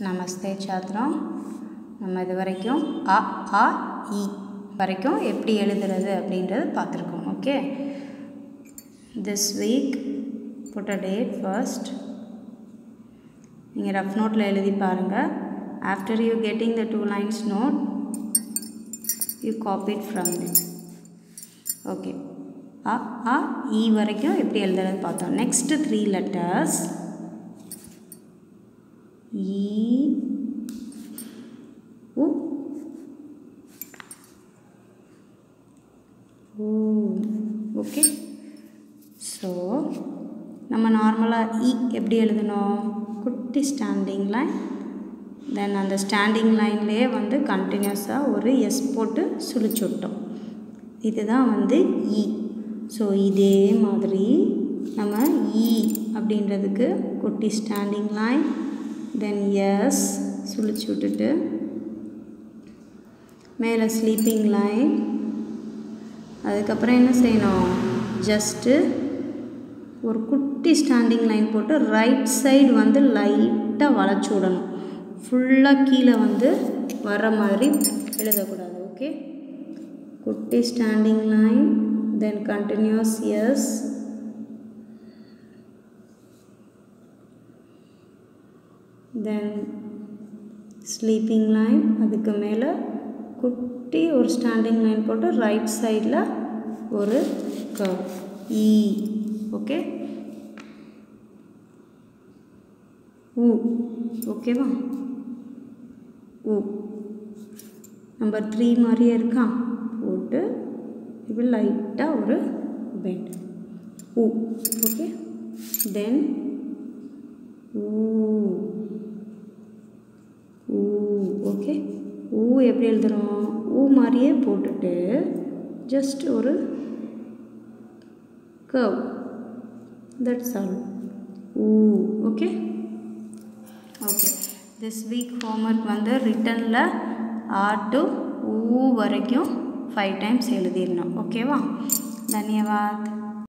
நமஸ்தே சாத்திரம் நம்ம இது வரைக்கும் அ ஆ இ வரைக்கும் எப்படி எழுதுறது அப்படின்றது பார்த்துருக்கோம் okay? This week put a date first நீங்கள் ரஃப் நோட்டில் எழுதி பாருங்கள் after you getting the two lines note you copied from it okay அ ஆ இ வரைக்கும் எப்படி எழுதுறது பார்த்தோம். நெக்ஸ்ட்டு த்ரீ லெட்டர்ஸ் இ U ஓ. ஓகே. ஸோ நம்ம நார்மலாக இ எப்படி எழுதணும்? குட்டி ஸ்டாண்டிங் லைன் தென் அந்த ஸ்டாண்டிங் லைன்லேயே வந்து கண்டினியூஸாக ஒரு எஸ் போட்டு சுழிச்சு விட்டோம். இதுதான் வந்து இ ஸோ இதே மாதிரி நம்ம இ அப்படின்றதுக்கு குட்டி ஸ்டாண்டிங் லைன் தென் எஸ் சுழிச்சு விட்டுட்டு மேலே ஸ்லீப்பிங் லைன் அதுக்கப்புறம் என்ன செய்யணும்? ஜஸ்ட்டு ஒரு குட்டி ஸ்டாண்டிங் லைன் போட்டு ரைட் சைடு வந்து லைட்டாக வளைச்சி விடணும். ஃபுல்லாக கீழே வந்து வர மாதிரி எழுதக்கூடாது ஓகே குட்டி standing line then continuous S then sleeping line அதுக்கு மேலே குட்டி ஒரு ஸ்டாண்டிங் லைன் போட்டு ரைட் சைடில் ஒரு கவ் இ ஓகே ஊ ஓகேவா ஊ நம்பர் த்ரீ மாதிரியே இருக்கா? போட்டு இப்படி லைட்டாக ஒரு பெண்ட் ஊ ஓகே தென் ஊ ஓகே ஊ எப்படி எழுதுகிறோம் ஊ மாதிரியே போட்டுட்டு ஜஸ்ட் ஒரு curve that's all who. Okay okay this week homework வந்து ரிட்டனில் ஆர் டு ஊ வரைக்கும் ஃபைவ் டைம்ஸ் எழுதிடணும். ஓகேவா தன்யவாத்.